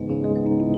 you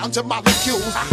down to molecules.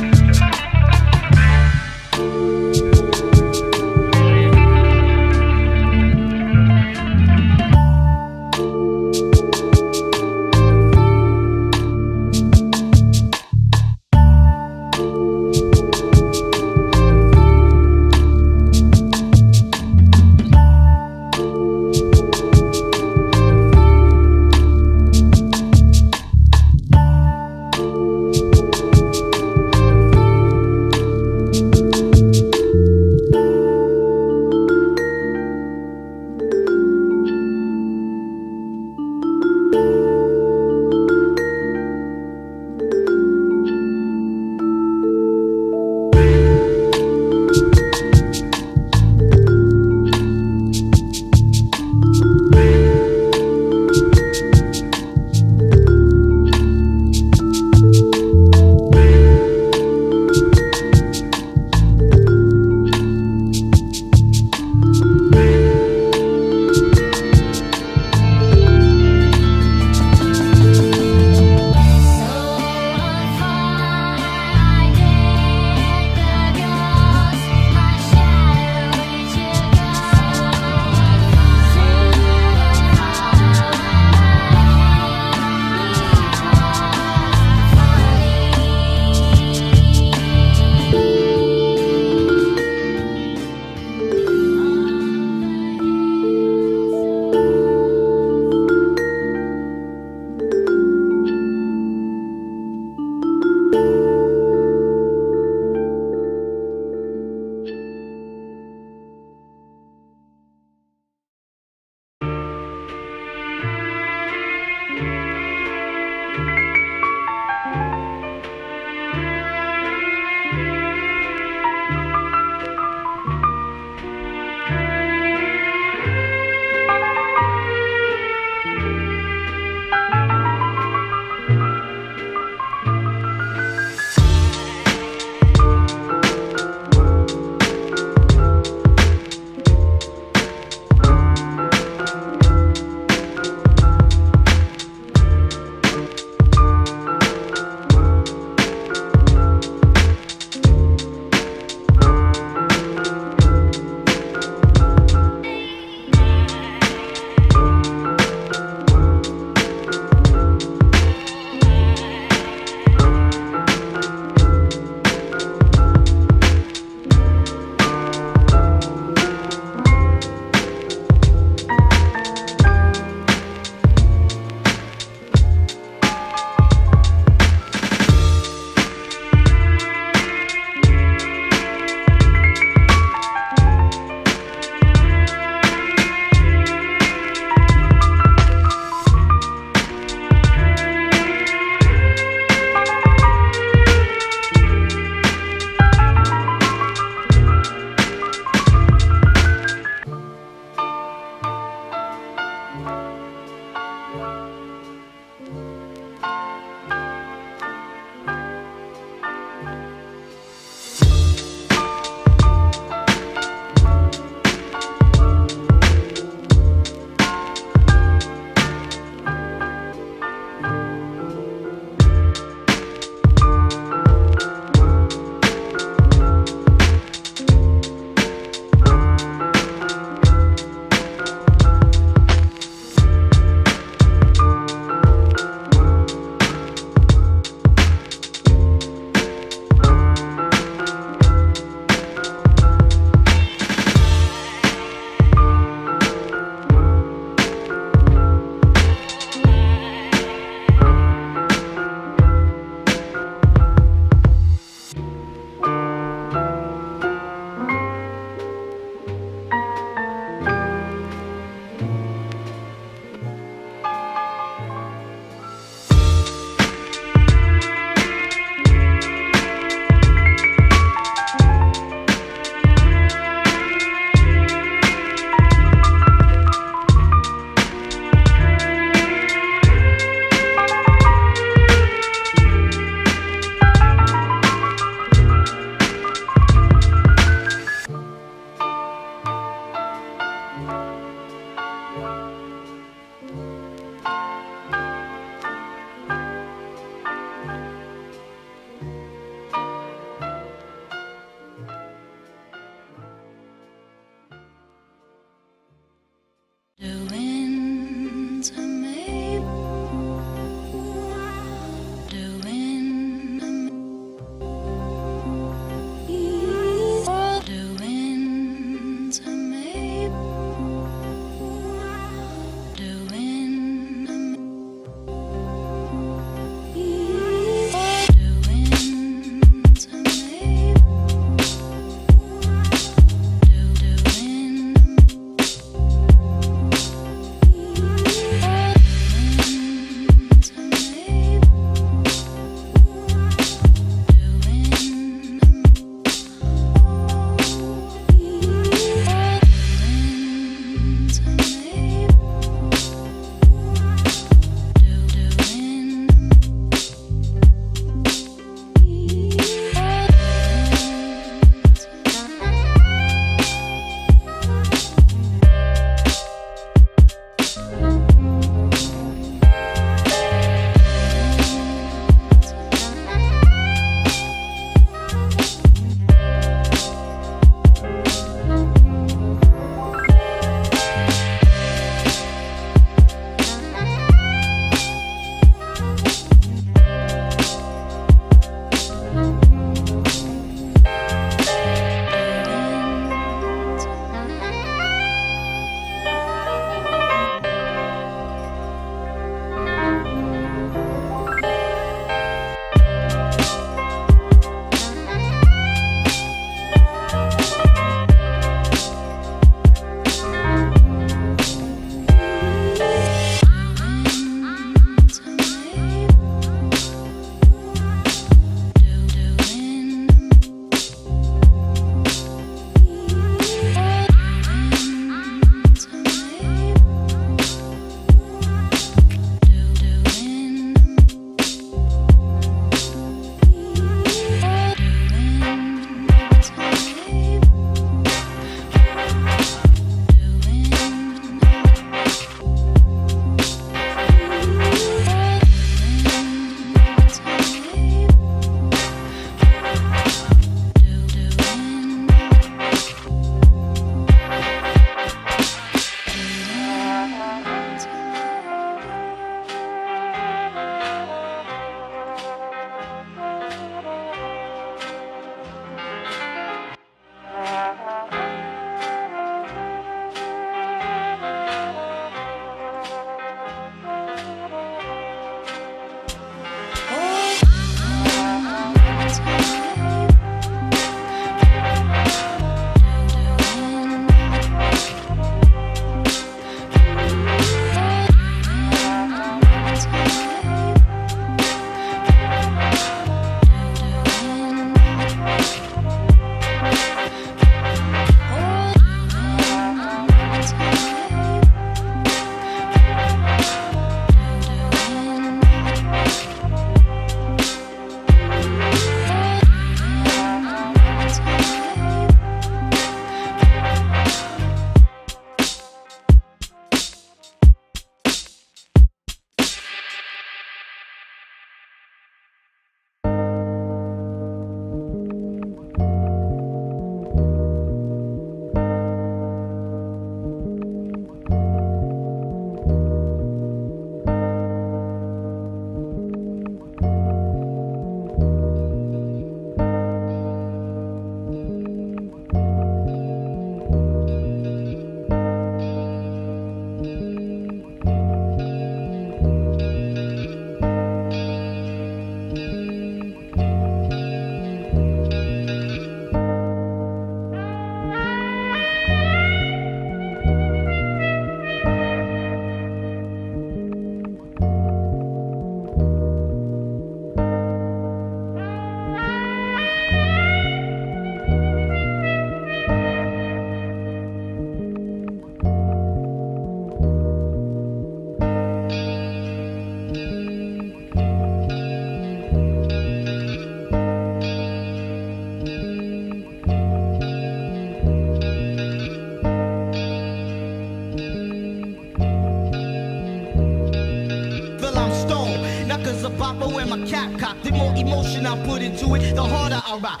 I put into it, the harder I rock.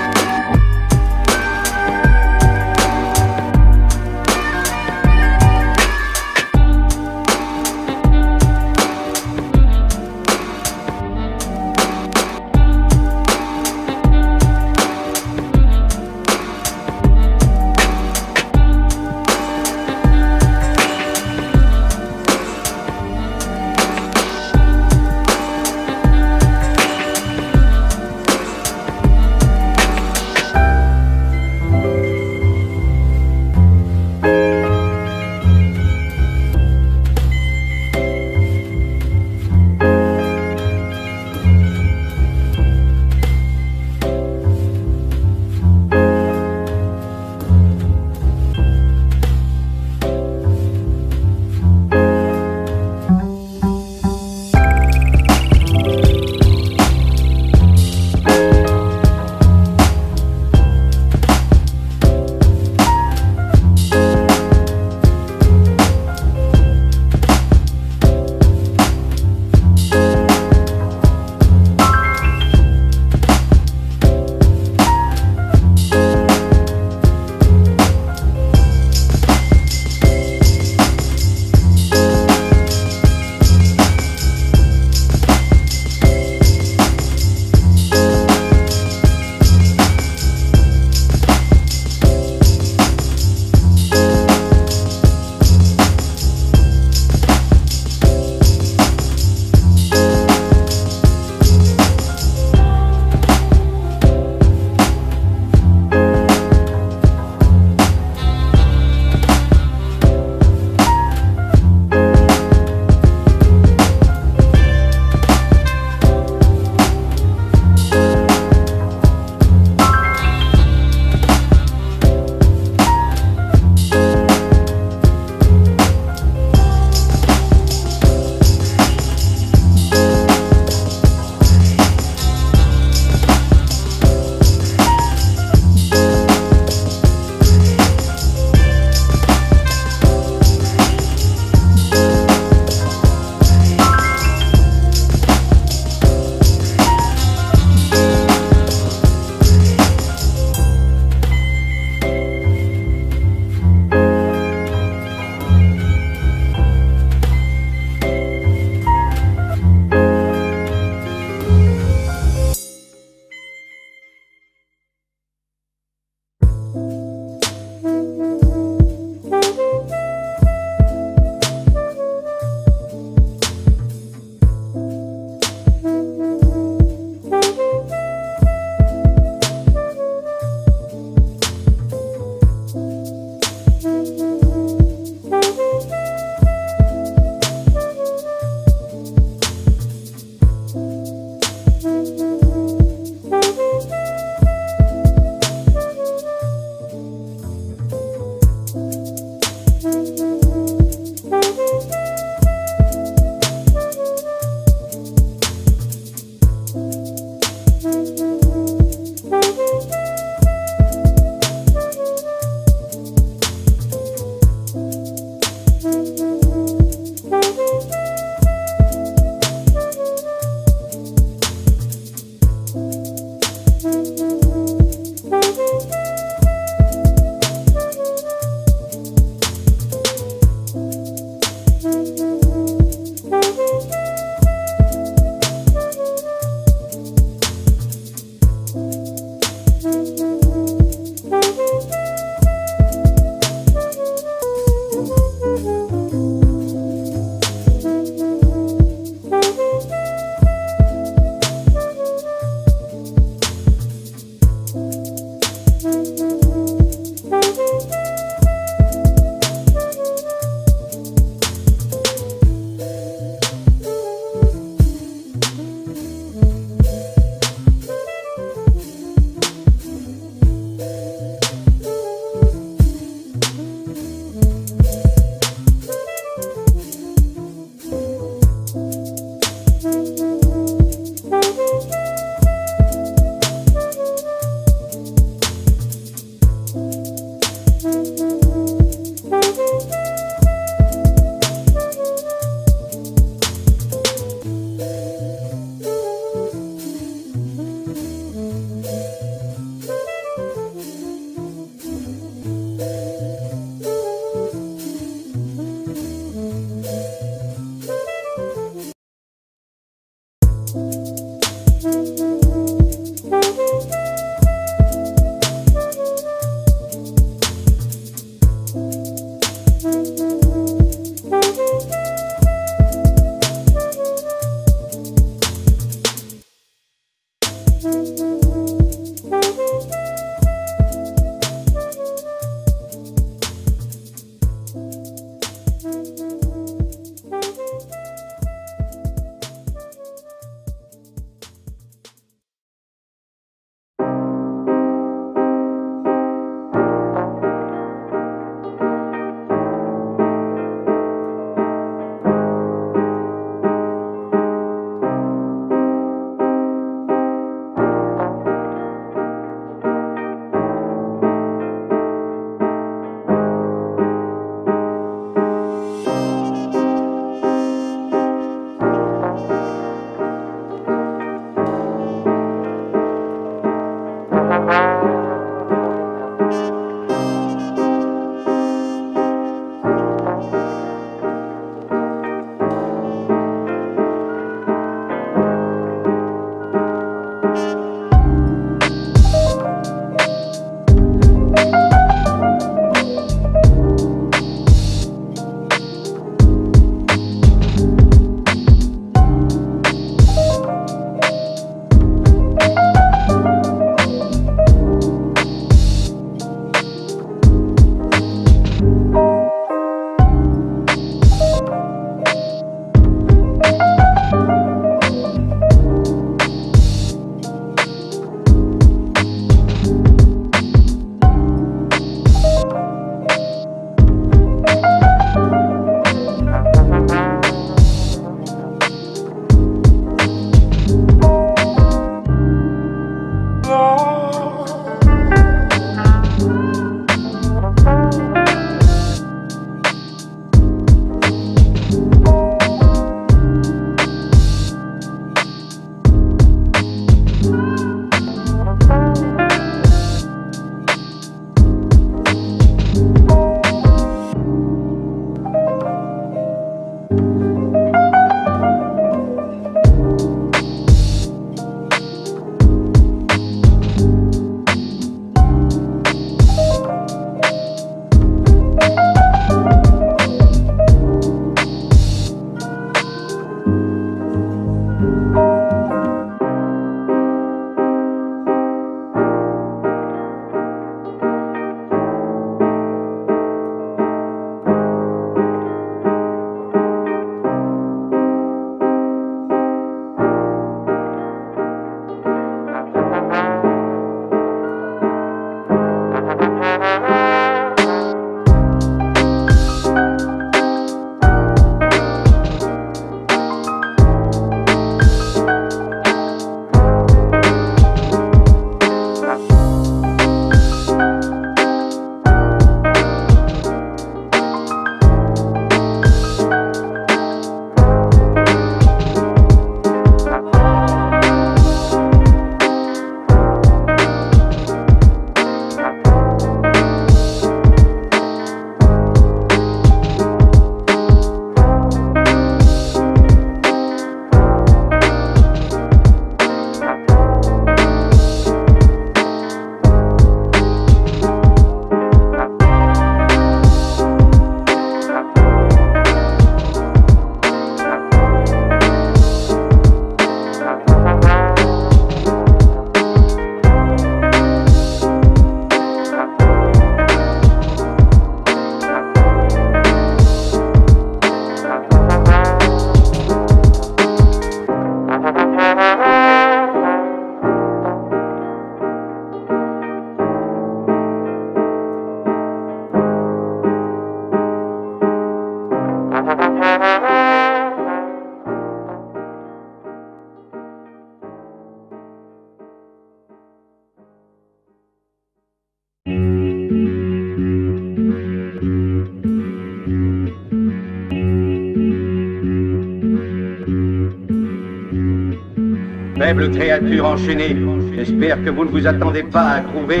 faible créature enchaînée, j'espère que vous ne vous attendez pas à trouver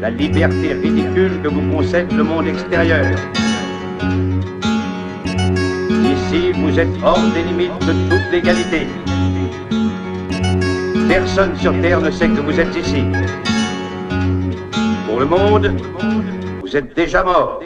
la liberté ridicule que vous concède le monde extérieur. Ici, vous êtes hors des limites de toute légalité. Personne sur Terre ne sait que vous êtes ici. Pour le monde, vous êtes déjà mort.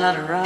Not a Still,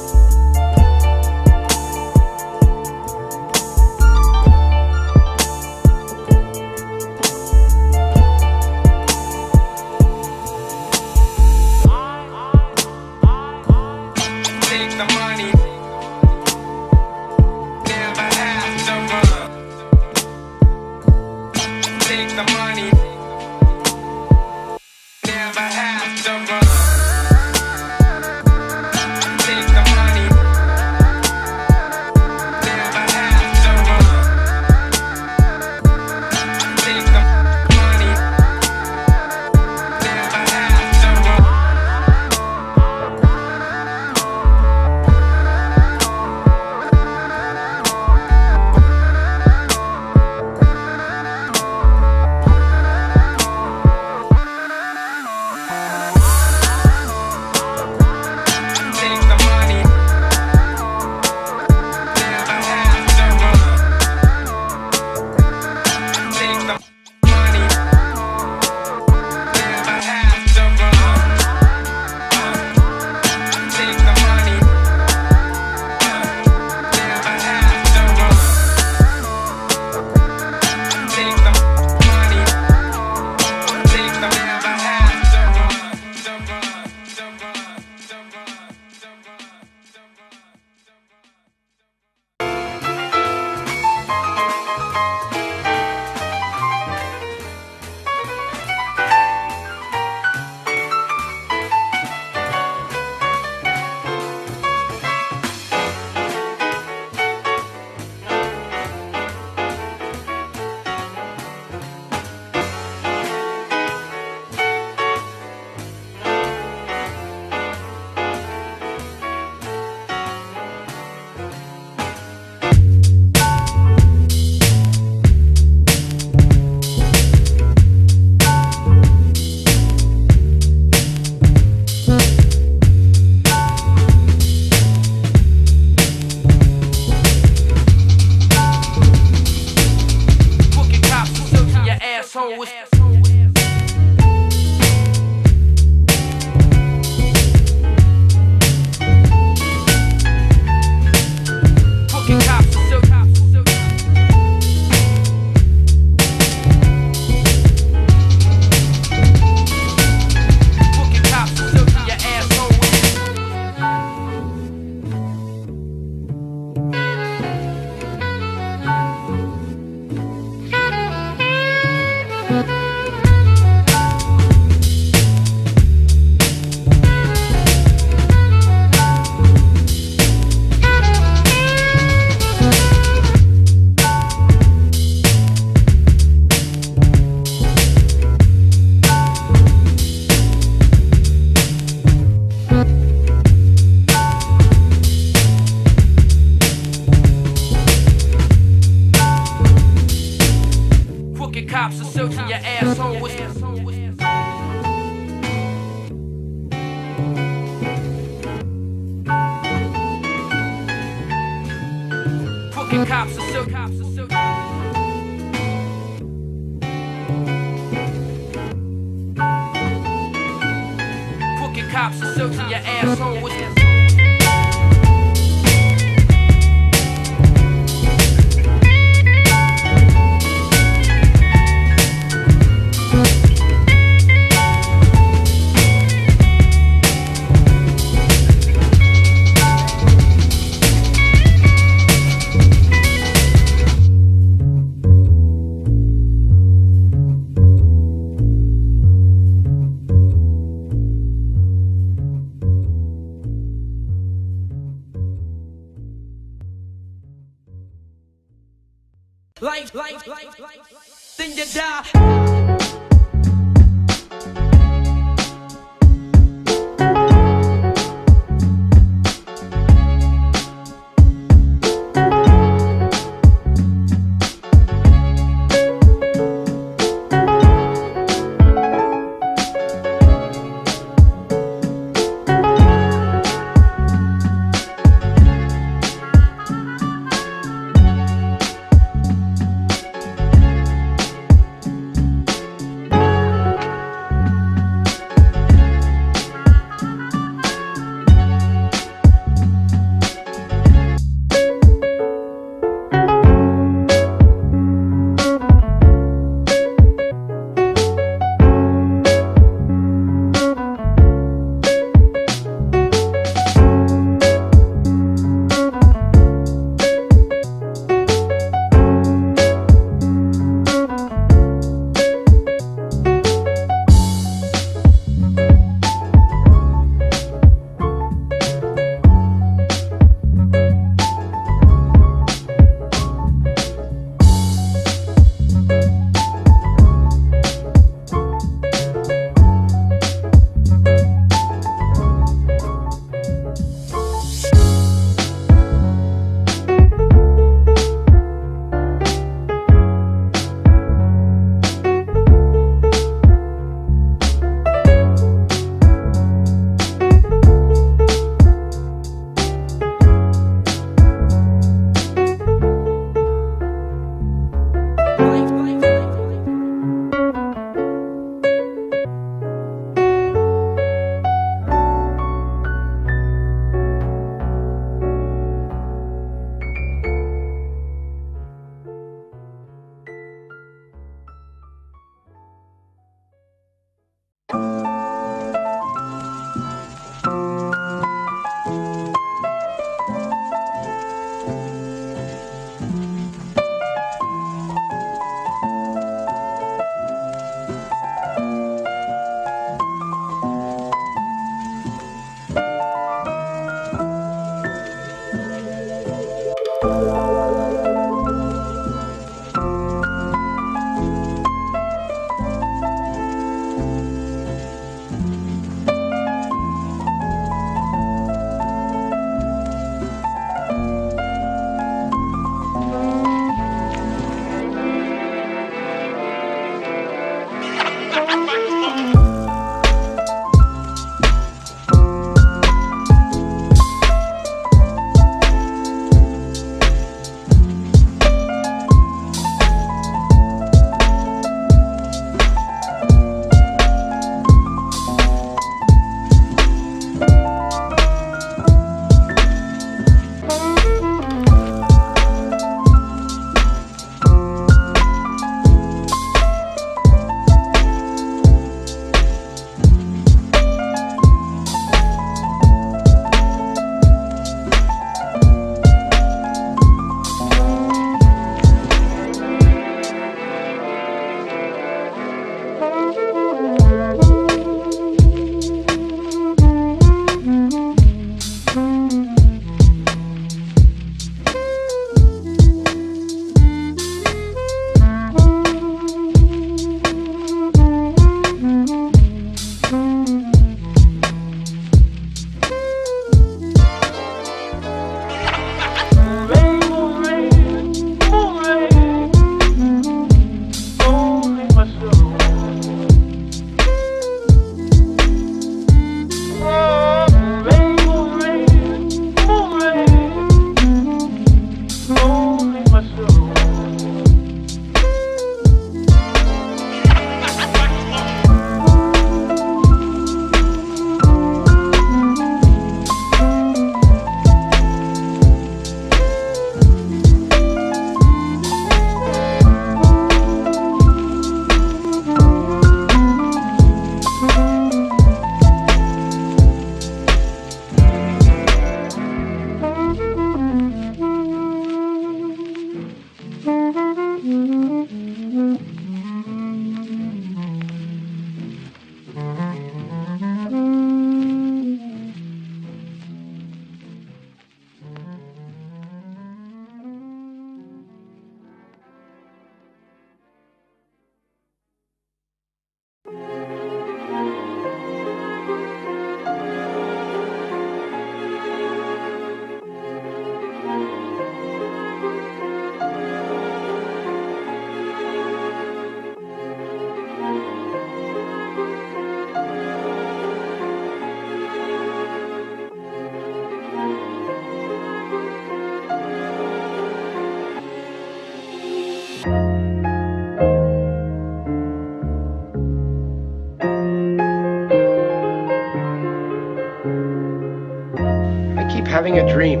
having a dream.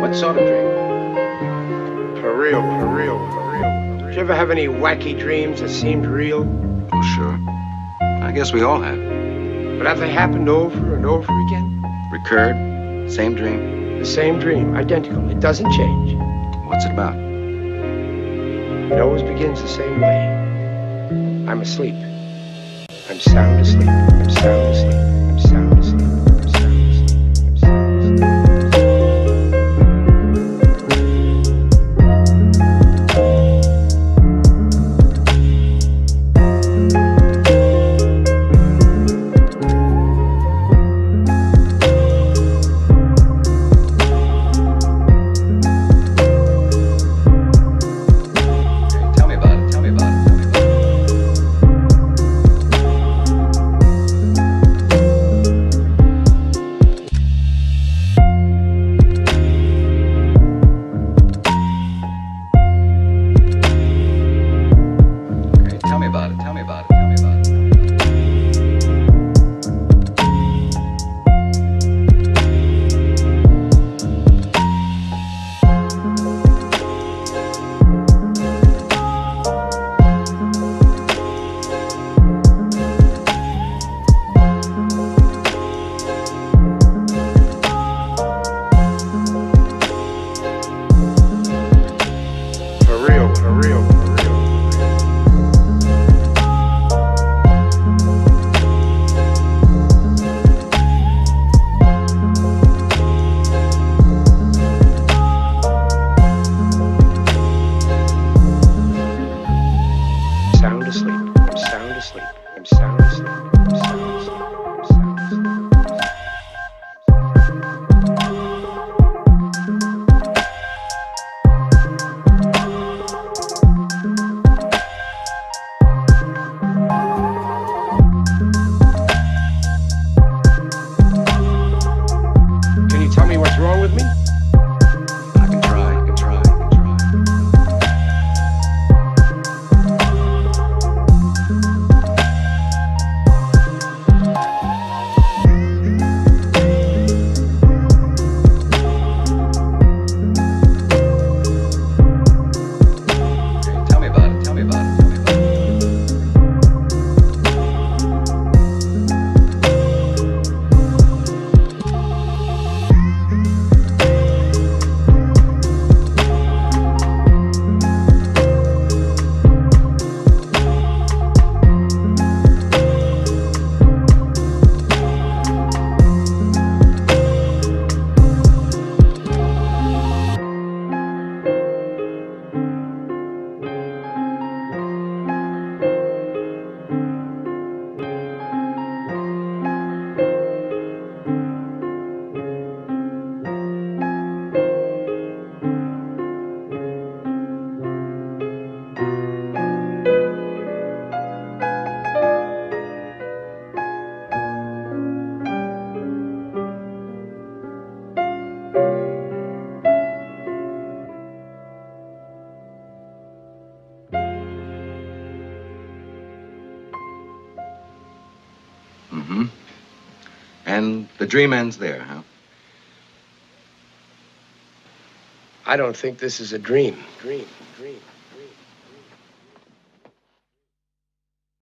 What sort of dream? For real, for real, for real. Did you ever have any wacky dreams that seemed real? Oh, sure. I guess we all have. But have they happened over and over again? Recurred, same dream. The same dream, identical. It doesn't change. What's it about? It always begins the same way. I'm asleep. I'm sound asleep. I'm sound asleep. Dream ends there, huh? I don't think this is a dream.